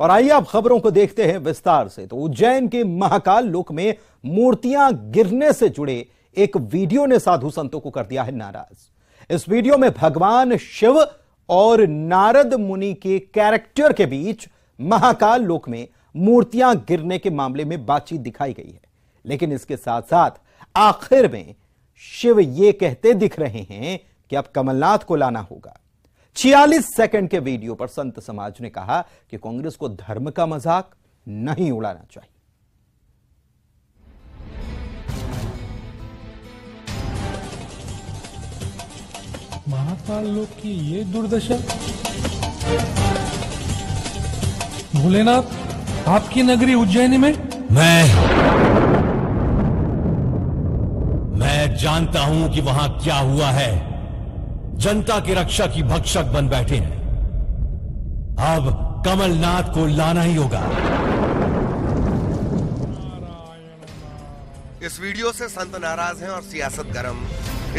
और आइए आप खबरों को देखते हैं विस्तार से। तो उज्जैन के महाकाल लोक में मूर्तियाँ गिरने से जुड़े एक वीडियो ने साधु संतों को कर दिया है नाराज़। इस वीडियो में भगवान शिव और नारद मुनि के कैरेक्टर के बीच महाकाल लोक में मूर्तियाँ गिरने के मामले में बातचीत दिखाई गई है। लेकिन इसके साथ साथ आखिर में शिव ये कहते दिख रहे हैं कि अब कमलनाथ को लाना होगा। छियालीस सेकंड के वीडियो पर संत समाज ने कहा कि कांग्रेस को धर्म का मज़ाक नहीं उड़ाना चाहिए। महाकाल लोक की ये दुर्दशा। भोलेनाथ आपकी नगरी उज्जैनी में? मैं मैं जानता हूँ कि वहाँ क्या हुआ है। जनता की रक्षा की भक्षक बन बैठे हैं। अब कमलनाथ को लाना ही होगा। इस वीडियो से संत नाराज़ हैं और सियासत गरम।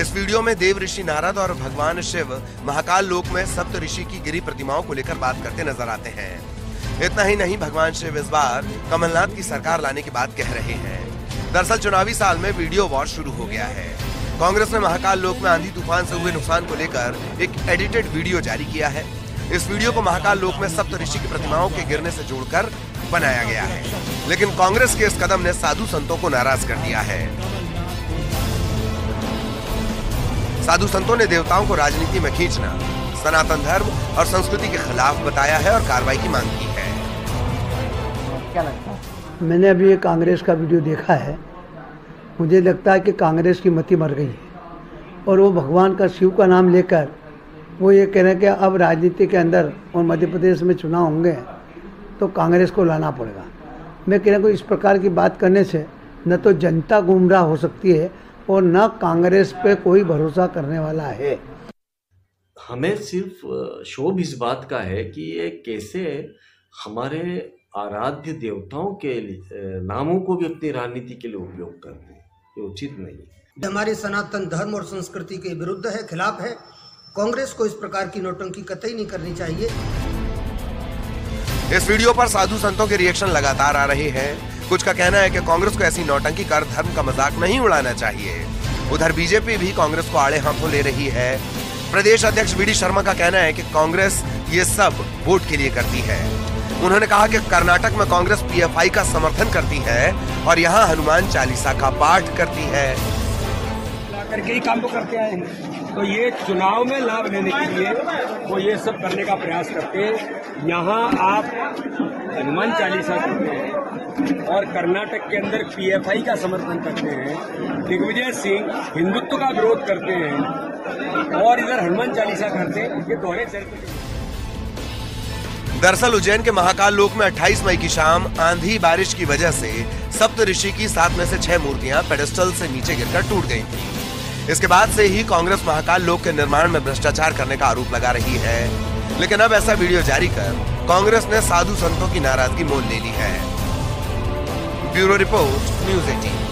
इस वीडियो में देव ऋषि नारद और भगवान शिव महाकाल लोक में सप्त ऋषि की गिरी प्रतिमाओं को लेकर बात करते नज़र आते हैं। इतना ही नहीं, भगवान शिव इस बार कमलनाथ की सरकार लाने की बात कह रहे हैं। दरअसल चुनावी साल में वीडियो वॉर शुरू हो गया है। कांग्रेस ने महाकाल लोक में आंधी तूफ़ान से हुए नुकसान को लेकर एक एडिटेड वीडियो जारी किया है। इस वीडियो को महाकाल लोक में सप्त ऋषि की प्रतिमाओं के गिरने से जोड़कर बनाया गया है। लेकिन कांग्रेस के इस कदम ने साधु संतों को नाराज़ कर दिया है। साधु संतों ने देवताओं को राजनीति में खींचना, सनातन धर्म और संस्कृति के खिलाफ बताया है और कार्रवाई की मांग की है। क्या लगता है? मैंने अभी कांग्रेस का वीडियो देखा है। मुझे लगता है कि कांग्रेस की मति मर गई है। और वो भगवान का शिव का नाम लेकर वो ये कह रहे हैं कि अब राजनीति के अंदर और मध्य प्रदेश में चुनाव होंगे तो कांग्रेस को लाना पड़ेगा। मैं कह रहा हूँ इस प्रकार की बात करने से न तो जनता गुमराह हो सकती है और न कांग्रेस पे कोई भरोसा करने वाला है। हमें सिर्फ़ शोभ इस बात का है कि ये कैसे हमारे आराध्य देवताओं के नामों को भी अपनी राजनीति के लिए उपयोग करते हैं। ये उचित नहीं है। हमारे सनातन धर्म और संस्कृति के विरुद्ध है खिलाफ है। कांग्रेस को इस प्रकार की नोटंकी कतई नहीं करनी चाहिए। इस वीडियो पर साधु संतों के रिएक्शन लगातार आ रहे हैं। कुछ का कहना है कि कांग्रेस को ऐसी नौटंकी कर धर्म का मज़ाक नहीं उड़ाना चाहिए। उधर बीजेपी भी कांग्रेस को आड़े हाथों ले रही है। प्रदेश अध्यक्ष वी शर्मा का कहना है कि कांग्रेस ये सब वोट के लिए करती है। उन्होंने कहा कि कर्नाटक में कांग्रेस पीएफआई का समर्थन करती है और यहाँ हनुमान चालीसा का पाठ करती है। करके ही काम तो करते आए हैं। तो ये चुनाव में लाभ लेने के लिए वो ये सब करने का प्रयास करते यहाँ आप हनुमान चालीसा करते हैं और कर्नाटक के अंदर पीएफआई का समर्थन करते हैं। दिग्विजय सिंह हिंदुत्व का विरोध करते हैं और इधर हनुमान चालीसा करते हैं। ये दोहरे चरित्र दरअसल उज्जैन के महाकाल लोक में 28 मई की शाम आंधी बारिश की वजह से सप्त ऋषि की सात में से छह मूर्तियाँ पेडेस्टल से नीचे गिरकर टूट गई थी। इसके बाद से ही कांग्रेस महाकाल लोक के निर्माण में भ्रष्टाचार करने का आरोप लगा रही है। लेकिन अब ऐसा वीडियो जारी कर कांग्रेस ने साधु संतों की नाराज़गी मोल ले ली है। Bureau report, news eighteen.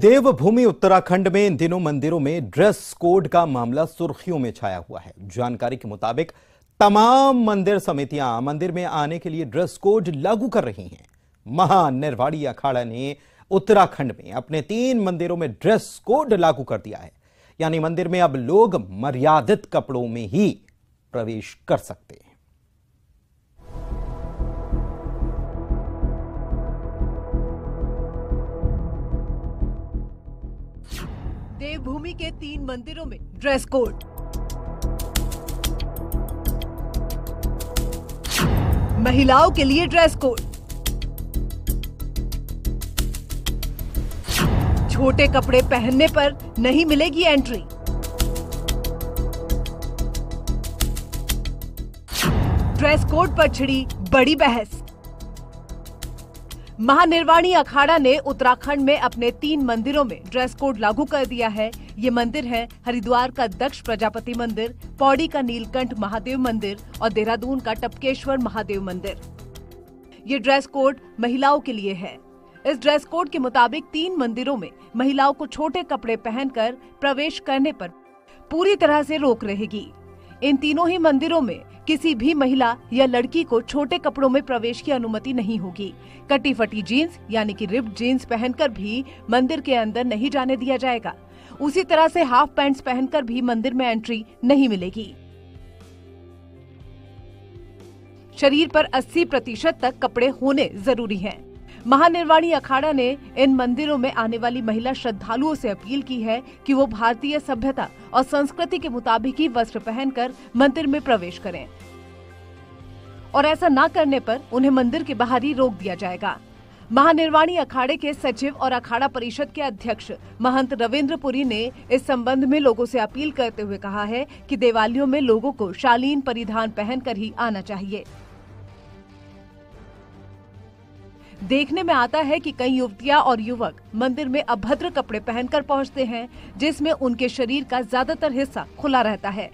देवभूमि उत्तराखंड में इन दिनों मंदिरों में ड्रेस कोड का मामला सुर्खियों में छाया हुआ है। जानकारी के मुताबिक तमाम मंदिर समितियाँ मंदिर में आने के लिए ड्रेस कोड लागू कर रही हैं। महानिर्वाड़ी अखाड़ा ने उत्तराखंड में अपने तीन मंदिरों में ड्रेस कोड लागू कर दिया है। यानी मंदिर में अब लोग मर्यादित कपड़ों में ही प्रवेश कर सकते हैं। देवभूमि के तीन मंदिरों में ड्रेस कोड महिलाओं के लिए ड्रेस कोड छोटे कपड़े पहनने पर नहीं मिलेगी एंट्री ड्रेस कोड पर छिड़ी बड़ी बहस। महानिर्वाणी अखाड़ा ने उत्तराखंड में अपने तीन मंदिरों में ड्रेस कोड लागू कर दिया है। ये मंदिर है हरिद्वार का दक्ष प्रजापति मंदिर, पौड़ी का नीलकंठ महादेव मंदिर और देहरादून का टपकेश्वर महादेव मंदिर। ये ड्रेस कोड महिलाओं के लिए है। इस ड्रेस कोड के मुताबिक तीन मंदिरों में महिलाओं को छोटे कपड़े पहनकर प्रवेश करने पर पूरी तरह से रोक रहेगी। इन तीनों ही मंदिरों में किसी भी महिला या लड़की को छोटे कपड़ों में प्रवेश की अनुमति नहीं होगी। कटी फटी जीन्स, यानी कि रिप्ड जीन्स पहनकर भी मंदिर के अंदर नहीं जाने दिया जाएगा। उसी तरह से हाफ़ पैंट्स पहनकर भी मंदिर में एंट्री नहीं मिलेगी। शरीर पर 80 प्रतिशत तक कपड़े होने ज़रूरी हैं। महानिर्वाणी अखाड़ा ने इन मंदिरों में आने वाली महिला श्रद्धालुओं से अपील की है कि वो भारतीय सभ्यता और संस्कृति के मुताबिक ही वस्त्र पहनकर मंदिर में प्रवेश करें। और ऐसा न करने पर उन्हें मंदिर के बाहर ही रोक दिया जाएगा। महानिर्वाणी अखाड़े के सचिव और अखाड़ा परिषद के अध्यक्ष महंत रविंद्र पुरी ने इस संबंध में लोगों से अपील करते हुए कहा है कि दिवालियों में लोगों को शालीन परिधान पहनकर ही आना चाहिए। देखने में आता है कि कई युवतियाँ और युवक मंदिर में अभद्र कपड़े पहनकर पहुँचते हैं, जिसमें उनके शरीर का ज़्यादातर हिस्सा खुला रहता है।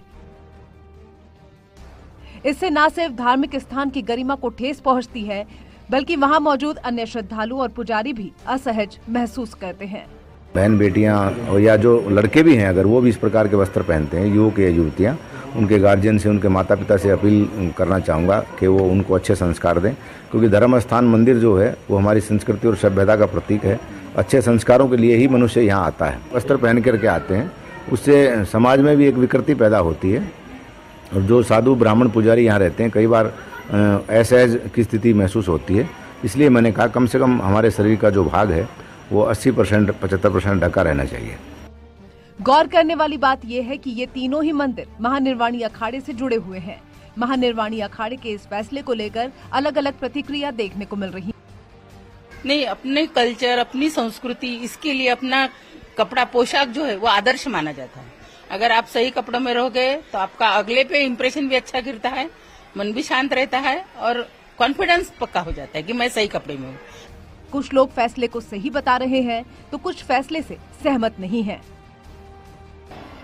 इससे न सिर्फ़ धार्मिक स्थान की गरिमा को ठेस पहुँचती है, बल्कि वहाँ मौजूद अन्य श्रद्धालु और पुजारी भी असहज महसूस करते हैं। बहन बेटियाँ और या जो लड़के भी हैं, अगर वो भी इस प्रकार के वस्त्र पहनते हैं, युवक या युवतियाँ, उनके गार्जियन से, उनके माता पिता से अपील करना चाहूँगा कि वो उनको अच्छे संस्कार दें, क्योंकि धर्म स्थान मंदिर जो है, वो हमारी संस्कृति और सभ्यता का प्रतीक है। अच्छे संस्कारों के लिए ही मनुष्य यहाँ आता है। वस्त्र पहन करके आते हैं, उससे समाज में भी एक विकृति पैदा होती है। और जो साधु ब्राह्मण पुजारी यहाँ रहते हैं कई बार असहज की स्थिति महसूस होती है। इसलिए मैंने कहा कम से कम हमारे शरीर का जो भाग है वो 80 परसेंट पचहत्तर परसेंट ढका रहना चाहिए। गौर करने वाली बात यह है कि ये तीनों ही मंदिर महानिर्वाणी अखाड़े से जुड़े हुए हैं। महानिर्वाणी अखाड़े के इस फैसले को लेकर अलग अलग प्रतिक्रिया देखने को मिल रही। नहीं अपने कल्चर अपनी संस्कृति इसके लिए अपना कपड़ा पोशाक जो है वो आदर्श माना जाता है। अगर आप सही कपड़ों में रहोगे तो आपका अगले पे इम्प्रेशन भी अच्छा गिरता है मन भी शांत रहता है और कॉन्फिडेंस पक्का हो जाता है कि मैं सही कपड़े में हूँ। कुछ लोग फैसले को सही बता रहे हैं तो कुछ फैसले से सहमत नहीं है।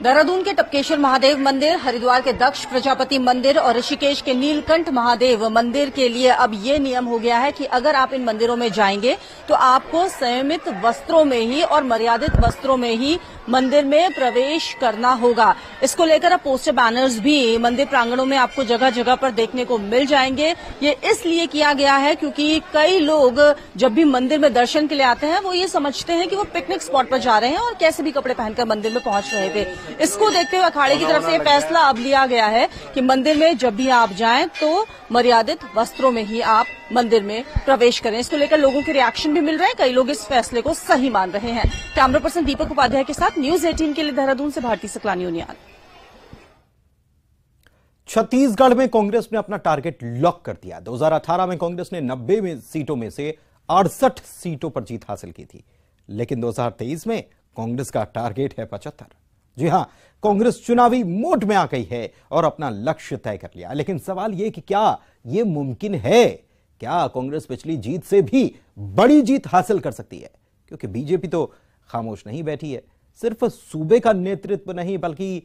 देहरादून के टपकेश्वर महादेव मंदिर हरिद्वार के दक्ष प्रजापति मंदिर और ऋषिकेश के नीलकंठ महादेव मंदिर के लिए अब ये नियम हो गया है कि अगर आप इन मंदिरों में जाएँगे तो आपको संयमित वस्त्रों में ही और मर्यादित वस्त्रों में ही मंदिर में प्रवेश करना होगा। इसको लेकर अब पोस्टर बैनर्स भी मंदिर प्रांगणों में आपको जगह जगह पर देखने को मिल जाएँगे। ये इसलिए किया गया है क्योंकि कई लोग जब भी मंदिर में दर्शन के लिए आते हैं वो ये समझते हैं कि वो पिकनिक स्पॉट पर जा रहे हैं और कैसे भी कपड़े पहनकर मंदिर में पहुँच रहे थे। इसको देखते हुए अखाड़े की तरफ़ से फैसला अब लिया गया है कि मंदिर में जब भी आप जाएँ तो मर्यादित वस्त्रों में ही आप मंदिर में प्रवेश करें। इसको लेकर लोगों के रिएक्शन भी मिल रहे हैं। कई लोग इस फैसले को सही मान रहे हैं। कैमरा पर्सन दीपक उपाध्याय के साथ न्यूज़ एटीन के लिए देहरादून से भारतीय सकलानी उनियाल। छत्तीसगढ़ में कांग्रेस ने अपना टारगेट लॉक कर दिया। 2018 में कांग्रेस ने 90 में सीटों में से अड़सठ सीटों पर जीत हासिल की थी। लेकिन 2023 में कांग्रेस का टारगेट है पचहत्तर। जी हाँ, कांग्रेस चुनावी मोड में आ गई है और अपना लक्ष्य तय कर लिया। लेकिन सवाल यह कि क्या यह मुमकिन है? क्या कांग्रेस पिछली जीत से भी बड़ी जीत हासिल कर सकती है? क्योंकि बीजेपी तो खामोश नहीं बैठी है। सिर्फ़ सूबे का नेतृत्व नहीं, बल्कि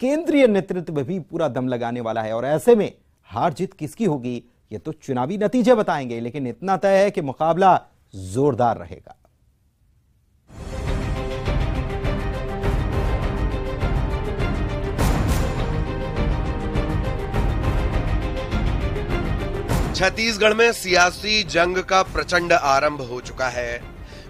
केंद्रीय नेतृत्व भी पूरा दम लगाने वाला है। और ऐसे में हार जीत किसकी होगी, ये तो चुनावी नतीजे बताएँगे, लेकिन इतना तय है कि मुकाबला जोरदार रहेगा। छत्तीसगढ़ में सियासी जंग का प्रचंड आरंभ हो चुका है।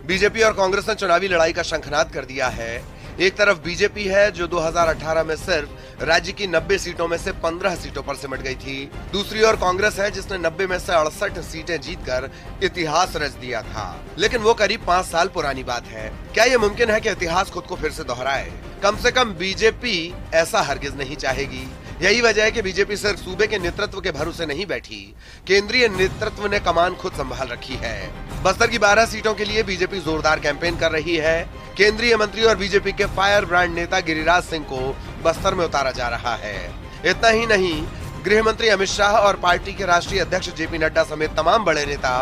बीजेपी और कांग्रेस ने चुनावी लड़ाई का शंखनाद कर दिया है। एक तरफ़ बीजेपी है, जो 2018 में सिर्फ़ राज्य की 90 सीटों में से 15 सीटों पर सिमट गई थी। दूसरी ओर कांग्रेस है, जिसने 90 में से अड़सठ सीटें जीतकर इतिहास रच दिया था। लेकिन वो करीब पाँच साल पुरानी बात है। क्या ये मुमकिन है कि इतिहास खुद को फिर से दोहराए? कम से कम बीजेपी ऐसा हरगिज नहीं चाहेगी। यही वजह है कि बीजेपी सिर्फ़ सूबे के नेतृत्व के भरोसे नहीं बैठी। केंद्रीय नेतृत्व ने कमान खुद संभाल रखी है। बस्तर की 12 सीटों के लिए बीजेपी जोरदार कैंपेन कर रही है। केंद्रीय मंत्री और बीजेपी के फायर ब्रांड नेता गिरिराज सिंह को बस्तर में उतारा जा रहा है। इतना ही नहीं गृह मंत्री अमित शाह और पार्टी के राष्ट्रीय अध्यक्ष जेपी नड्डा समेत तमाम बड़े नेता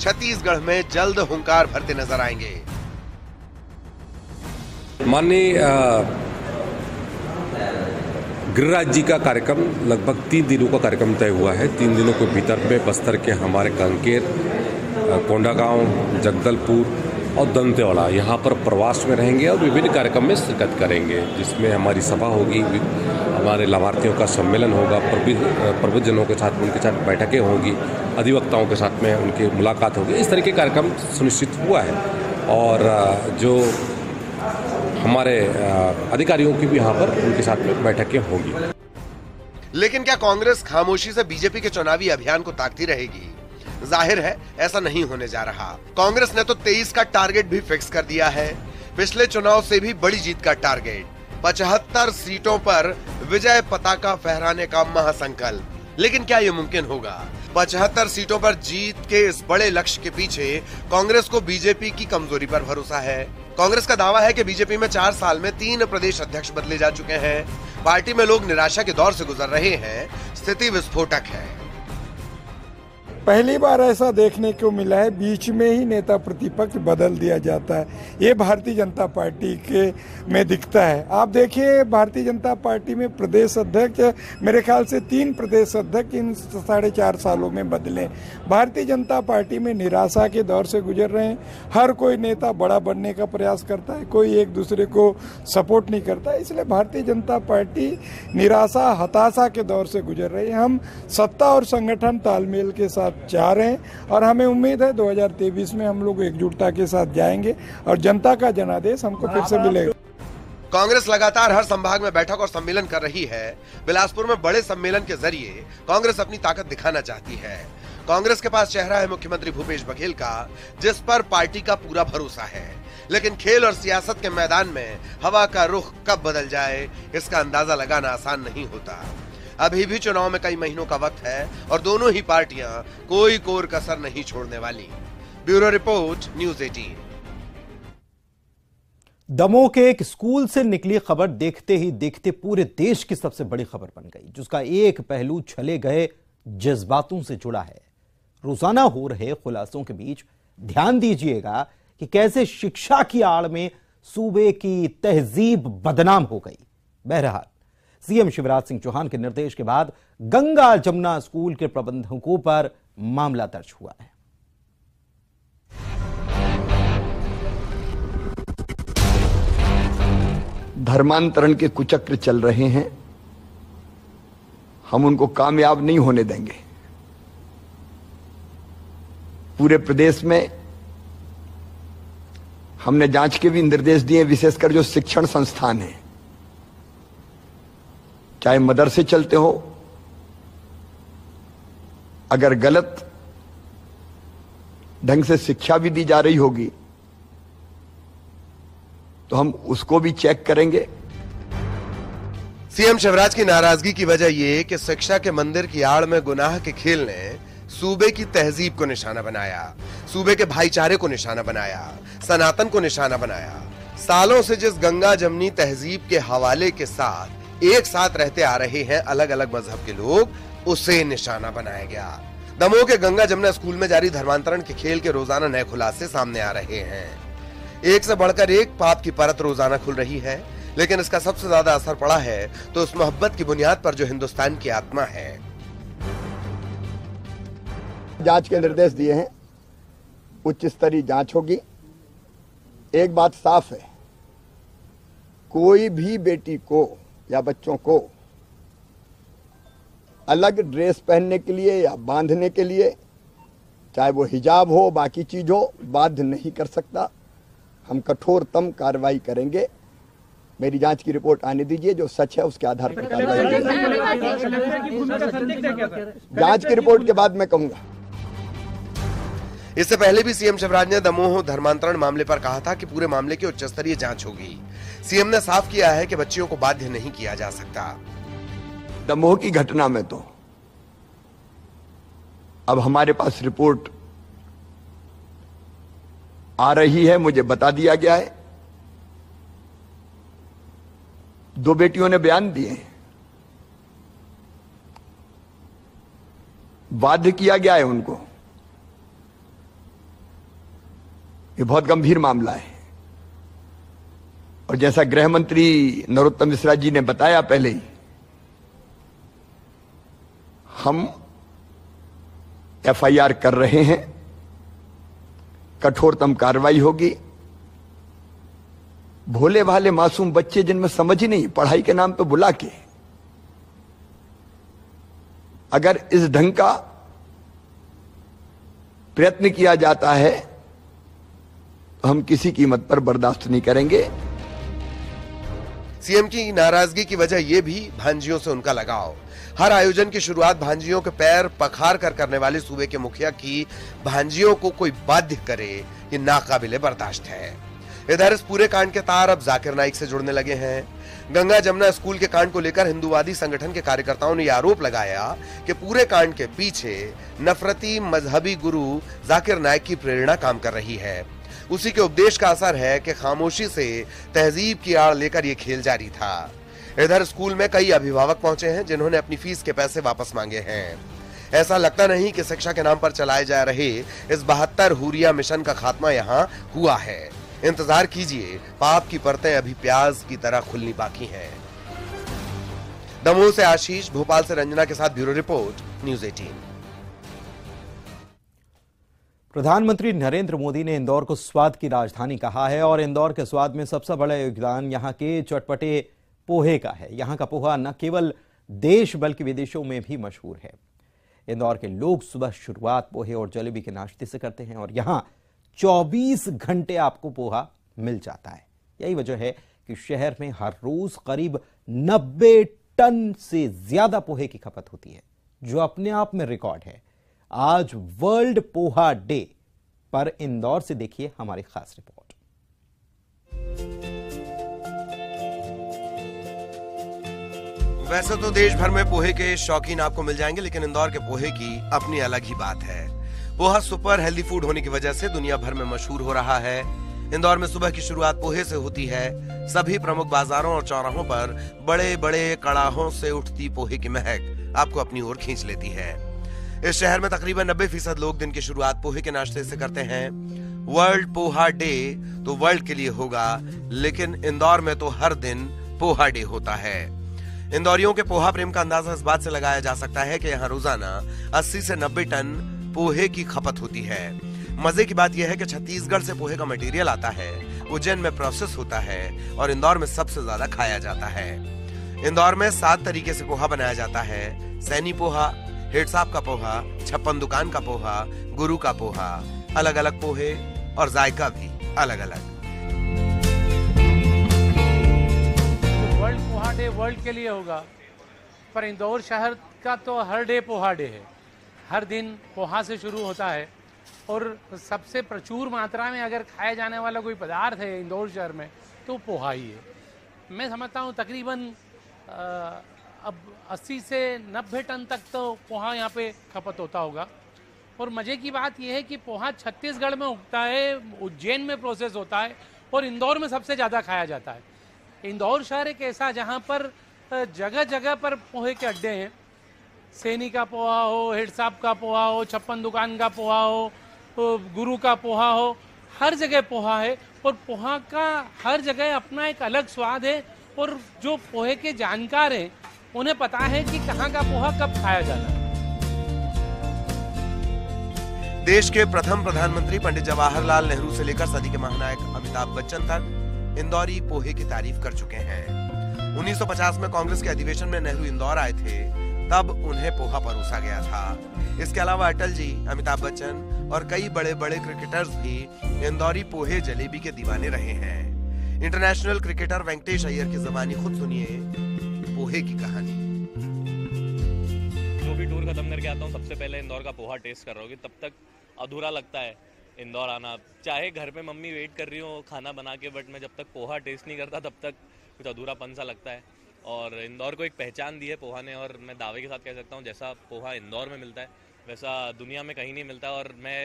छत्तीसगढ़ में जल्द हुंकार भरते नज़र आएँगे। माननीय गिरिराज जी का कार्यक्रम लगभग तीन दिनों का कार्यक्रम तय हुआ है। तीन दिनों के भीतर में बस्तर के हमारे कंकेर कोंडागांव, जगदलपुर और दंतेवाड़ा यहाँ पर प्रवास में रहेंगे और विभिन्न कार्यक्रम में शिरकत करेंगे, जिसमें हमारी सभा होगी हमारे लाभार्थियों का सम्मेलन होगा प्रबुद्धजनों के साथ, उनके साथ बैठकें होंगी, अधिवक्ताओं के साथ में उनकी मुलाकात होगी। इस तरह के कार्यक्रम सुनिश्चित हुआ है और जो हमारे अधिकारियों की भी यहाँ पर उनके साथ बैठकें होगी। लेकिन क्या कांग्रेस खामोशी से बीजेपी के चुनावी अभियान को ताकती रहेगी? ज़ाहिर है, ऐसा नहीं होने जा रहा। कांग्रेस ने तो 23 का टारगेट भी फिक्स कर दिया है। पिछले चुनाव से भी बड़ी जीत का टारगेट। पचहत्तर सीटों पर विजय पताका फहराने का महासंकल्प। लेकिन क्या ये मुमकिन होगा? पचहत्तर सीटों पर जीत के इस बड़े लक्ष्य के पीछे कांग्रेस को बीजेपी की कमज़ोरी पर भरोसा है। कांग्रेस का दावा है कि बीजेपी में चार साल में तीन प्रदेश अध्यक्ष बदले जा चुके हैं। पार्टी में लोग निराशा के दौर से गुजर रहे हैं। स्थिति विस्फोटक है। पहली बार ऐसा देखने को मिला है, बीच में ही नेता प्रतिपक्ष बदल दिया जाता है। ये भारतीय जनता पार्टी के में दिखता है। आप देखिए, भारतीय जनता पार्टी में प्रदेश अध्यक्ष, मेरे ख्याल से तीन प्रदेश अध्यक्ष इन साढ़े चार सालों में बदले। भारतीय जनता पार्टी में निराशा के दौर से गुजर रहे हैं। हर कोई नेता बड़ा बनने का प्रयास करता है, कोई एक दूसरे को सपोर्ट नहीं करता। इसलिए भारतीय जनता पार्टी निराशा, हताशा के दौर से गुजर रही है। हम सत्ता और संगठन तालमेल के साथ साथ चाह रहे हैं और हमें उम्मीद है 2023 में हम लोग एकजुटता के साथ जाएँगे और जनता का जनादेश हमको फिर से मिलेगा। कांग्रेस लगातार हर संभाग में बैठक और सम्मेलन कर रही है। बिलासपुर में बड़े सम्मेलन के ज़रिए कांग्रेस अपनी ताकत दिखाना चाहती है। कांग्रेस के पास चेहरा है मुख्यमंत्री भूपेश बघेल का जिस पर पार्टी का पूरा भरोसा है। लेकिन खेल और सियासत के मैदान में हवा का रुख कब बदल जाए इसका अंदाज़ा लगाना आसान नहीं होता। अभी भी चुनाव में कई महीनों का वक्त है और दोनों ही पार्टियाँ कोई कोर कसर नहीं छोड़ने वाली। Bureau report, news eighteen. Damoh के एक स्कूल से निकली खबर देखते ही देखते पूरे देश की सबसे बड़ी खबर बन गई, जिसका एक पहलू छले गए जज्बातों से जुड़ा है। रोज़ाना हो रहे खुलासों के बीच ध्यान दीजिएगा कि कैसे शिक्षा की आड़ में सूबे की तहजीब बदनाम हो गई। बहरहाल सीएम शिवराज सिंह चौहान के निर्देश के बाद गंगा जमुना स्कूल के प्रबंधकों पर मामला दर्ज हुआ है। धर्मांतरण के कुचक्र चल रहे हैं। हम उनको कामयाब नहीं होने देंगे। पूरे प्रदेश में हमने जाँच के भी निर्देश दिए, विशेषकर जो शिक्षण संस्थान है। चाहे मदरसे चलते हो, अगर गलत ढंग से शिक्षा भी दी जा रही होगी तो हम उसको भी चेक करेंगे। सीएम शिवराज की नाराज़गी की वजह यह कि शिक्षा के मंदिर की आड़ में गुनाह के खेल ने सूबे की तहजीब को निशाना बनाया, सूबे के भाईचारे को निशाना बनाया, सनातन को निशाना बनाया। सालों से जिस गंगा जमनी तहजीब के हवाले के साथ एक साथ रहते आ रहे हैं अलग अलग मज़हब के लोग, उसे निशाना बनाया गया। दमोह के गंगा जमुना स्कूल में जारी धर्मांतरण के खेल के रोज़ाना नए खुलासे सामने आ रहे हैं। एक से बढ़कर एक पाप की परत रोज़ाना खुल रही है, लेकिन इसका सबसे ज़्यादा असर पड़ा है तो उस मोहब्बत की बुनियाद पर जो हिंदुस्तान की आत्मा है। जाँच के निर्देश दिए हैं। उच्च स्तरीय जाँच होगी। एक बात साफ़ है, कोई भी बेटी को या बच्चों को अलग ड्रेस पहनने के लिए या बांधने के लिए, चाहे वो हिजाब हो, बाकी चीज़ हो, बाध्य नहीं कर सकता। हम कठोरतम कार्रवाई करेंगे। मेरी जाँच की रिपोर्ट आने दीजिए, जो सच है उसके आधार पर कार्रवाई जाँच की रिपोर्ट के बाद मैं कहूँगा। इससे पहले भी सीएम शिवराज ने दमोह धर्मांतरण मामले पर कहा था कि पूरे मामले की उच्च स्तरीय जाँच होगी। सीएम ने साफ़ किया है कि बच्चियों को बाध्य नहीं किया जा सकता। दमोह की घटना में तो। अब हमारे पास रिपोर्ट आ रही है, मुझे बता दिया गया है। दो बेटियों ने बयान दिए। बाध्य किया गया है उनको। ये बहुत गंभीर मामला है। और जैसा गृह मंत्री नरोत्तम मिश्रा जी ने बताया पहले ही, हम एफआईआर कर रहे हैं, कठोरतम कार्रवाई होगी। भोले भाले मासूम बच्चे जिनमें समझ ही नहीं, पढ़ाई के नाम पे बुला के। अगर इस ढंग का प्रयत्न किया जाता है तो हम किसी कीमत पर बर्दाश्त नहीं करेंगे। सीएम की नाराज़गी की वजह यह भी भांजियों से उनका लगाव। हर आयोजन की शुरुआत भांजियों के पैर पखार कर करने वाले सूबे के मुखिया की भांजियों को कोई बाध्य करे, ये नाकाबिले बर्दाश्त है। इधर इस पूरे कांड के तार अब जाकिर नाइक से जुड़ने लगे हैं। गंगा जमुना स्कूल के कांड को लेकर हिंदुवादी संगठन के कार्यकर्ताओं ने आरोप लगाया कि पूरे कांड के पीछे नफरती मजहबी गुरु जाकिर नाइक की प्रेरणा काम कर रही है। उसी के उपदेश का असर है कि खामोशी से तहजीब की आड़ लेकर ये खेल जारी था। इधर स्कूल में कई अभिभावक पहुँचे हैं, जिन्होंने अपनी फ़ीस के पैसे वापस मांगे हैं। ऐसा लगता नहीं कि शिक्षा के नाम पर चलाए जा रहे इस बहत्तर हुरिया मिशन का खात्मा यहाँ हुआ है। इंतज़ार कीजिए, पाप की परतें अभी प्याज की तरह खुलनी बाकी हैं। दमोह से आशीष, भोपाल से रंजना के साथ ब्यूरो रिपोर्ट, न्यूज़ 18 प्रधानमंत्री नरेंद्र मोदी ने इंदौर को स्वाद की राजधानी कहा है और इंदौर के स्वाद में सबसे बड़ा योगदान यहाँ के चटपटे पोहे का है। यहाँ का पोहा न केवल देश बल्कि विदेशों में भी मशहूर है। इंदौर के लोग सुबह शुरुआत पोहे और जलेबी के नाश्ते से करते हैं और यहाँ 24 घंटे आपको पोहा मिल जाता है। यही वजह है कि शहर में हर रोज करीब 90 टन से ज़्यादा पोहे की खपत होती है, जो अपने आप में रिकॉर्ड है। आज वर्ल्ड पोहा डे, पर इंदौर से देखिए हमारी खास रिपोर्ट। वैसे तो देश भर में पोहे के शौकीन आपको मिल जाएँगे, लेकिन इंदौर के पोहे की अपनी अलग ही बात है। पोहा सुपर हेल्दी फ़ूड होने की वजह से दुनिया भर में मशहूर हो रहा है। इंदौर में सुबह की शुरुआत पोहे से होती है। सभी प्रमुख बाजारों और चौराहों पर बड़े बड़े कड़ाहों से उठती पोहे की महक आपको अपनी ओर खींच लेती है। इस शहर में तकरीबन नब्बे फ़ीसद लोग दिन की शुरुआत पोहे के नाश्ते से करते हैं। वर्ल्ड पोहा डे तो वर्ल्ड के लिए होगा, लेकिन इंदौर में तो हर दिन पोहा डे होता है। इंदौरियों के पोहा प्रेम का अंदाज़ा इस बात से लगाया जा सकता है कि यहाँ रोज़ाना 80 से 90 टन पोहे की खपत होती है। मज़े की बात यह है कि छत्तीसगढ़ से पोहे का मटेरियल आता है उज्जैन में प्रोसेस होता है और इंदौर में सबसे ज़्यादा खाया जाता है। इंदौर में सात तरीके से पोहा बनाया जाता है, सैनी पोहा हेड साहब का पोहा, छप्पन दुकान का पोहा, गुरु का पोहा अलग अलग पोहे और जायका भी अलग अलग वर्ल्ड पोहा डे वर्ल्ड के लिए होगा, पर इंदौर शहर का तो हर डे पोहा डे है। हर दिन पोहा से शुरू होता है और सबसे प्रचुर मात्रा में अगर खाया जाने वाला कोई पदार्थ है इंदौर शहर में तो पोहा ही है। मैं समझता हूँ तकरीबन अब 80 से 90 टन तक तो पोहा यहाँ पे खपत होता होगा। और मज़े की बात यह है कि पोहा छत्तीसगढ़ में उगता है, उज्जैन में प्रोसेस होता है और इंदौर में सबसे ज़्यादा खाया जाता है। इंदौर शहर एक ऐसा जहाँ पर जगह जगह पर पोहे के अड्डे हैं। सैनी का पोहा हो, हेड साहब का पोहा हो, छप्पन दुकान का पोहा हो गुरु का पोहा हो, हर जगह पोहा है। और पोहा का हर जगह अपना एक अलग स्वाद है और जो पोहे के जानकार हैं उन्हें पता है कि कहाँ का पोहा कब खाया जाना है। देश के प्रथम प्रधानमंत्री पंडित जवाहरलाल नेहरू से लेकर सदी के महानायक अमिताभ बच्चन तक इंदौरी पोहे की तारीफ़ कर चुके हैं। 1950 में कांग्रेस के अधिवेशन में नेहरू इंदौर आए थे, तब उन्हें पोहा परोसा गया था। इसके अलावा अटल जी, अमिताभ बच्चन और कई बड़े बड़े क्रिकेटर्स भी इंदौरी पोहे जलेबी के दीवाने रहे हैं। इंटरनेशनल क्रिकेटर वेंकटेश अय्यर की जबानी खुद सुनिए। पोहे की कहानी। जो भी टूर खत्म करके आता हूँ। सबसे पहले इंदौर का पोहा टेस्ट कर रहा हूँ तब तक अधूरा लगता है इंदौर आना। चाहे घर पे मम्मी वेट कर रही हो खाना बना के बट मैं जब तक पोहा टेस्ट नहीं करता, तब तक कुछ अधूरापन सा लगता है। और इंदौर को एक पहचान दी है पोहा ने, और मैं दावे के साथ कह सकता हूँ, जैसा पोहा इंदौर में मिलता है, वैसा दुनिया में कहीं नहीं मिलता। और मैं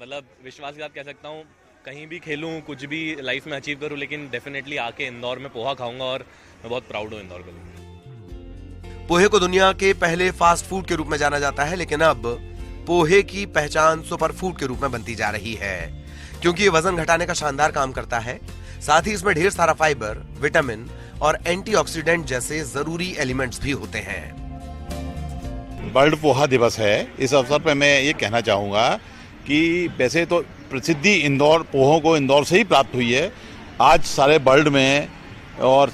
मतलब विश्वास के साथ कह सकता हूँ कहीं भी खेलूँ कुछ भी लाइफ में अचीव करूँ लेकिन डेफिनेटली आके इंदौर में पोहा खाऊँगा और मैं बहुत प्राउड हूँ इंदौर के लिए पोहे को दुनिया के पहले फास्ट फ़ूड के रूप में जाना जाता है लेकिन अब पोहे की पहचान सुपर फ़ूड के रूप में बनती जा रही है क्योंकि ये वज़न घटाने का शानदार काम करता है। साथ ही इसमें ढेर सारा फाइबर विटामिन और एंटीऑक्सीडेंट जैसे ज़रूरी एलिमेंट्स भी होते हैं। वर्ल्ड पोहा दिवस है। इस अवसर पर मैं ये कहना चाहूँगा कि वैसे तो प्रसिद्धि इंदौर, पोहों को इंदौर से ही प्राप्त हुई है। आज सारे वर्ल्ड में और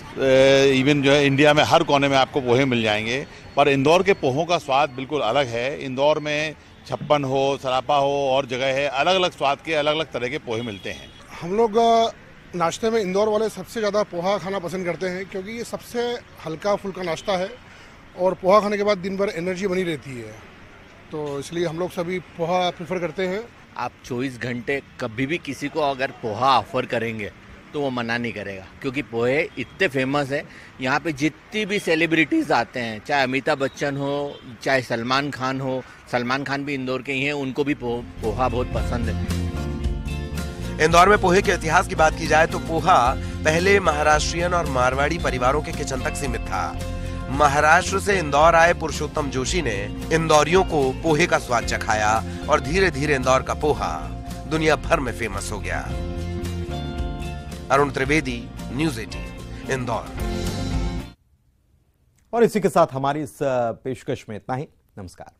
इवन जो है इंडिया में हर कोने में आपको पोहे मिल जाएँगे। पर इंदौर के पोहों का स्वाद बिल्कुल अलग है। इंदौर में छप्पन हो, सरापा हो, और जगह है अलग अलग स्वाद के अलग अलग तरह के पोहे मिलते हैं। हम लोग नाश्ते में इंदौर वाले सबसे ज़्यादा पोहा खाना पसंद करते हैं, क्योंकि ये सबसे हल्का फुल्का नाश्ता है, और पोहा खाने के बाद दिन भर एनर्जी बनी रहती है। तो इसलिए हम लोग सभी पोहा प्रेफर करते हैं। आप 24 घंटे कभी भी किसी को अगर पोहा ऑफ़र करेंगे तो वो मना नहीं करेगा। क्योंकि पोहे इतने फ़ेमस है यहाँ पे जितनी भी सेलिब्रिटीज आते हैं चाहे अमिताभ बच्चन हो चाहे सलमान खान हो सलमान खान भी इंदौर के ही हैं उनको भी पो, पोहा बहुत पसंद है। इंदौर में पोहे के इतिहास की बात की जाए तो पोहा पहले महाराष्ट्रियन और मारवाड़ी परिवारों के किचन तक सीमित था। महाराष्ट्र से इंदौर आए पुरुषोत्तम जोशी ने इंदौरियों को पोहे का स्वाद चखाया और धीरे धीरे इंदौर का पोहा दुनिया भर में फ़ेमस हो गया। Arun Trivedi news eighteen Indore. और इसी के साथ हमारी इस पेशकश में इतना ही। नमस्कार।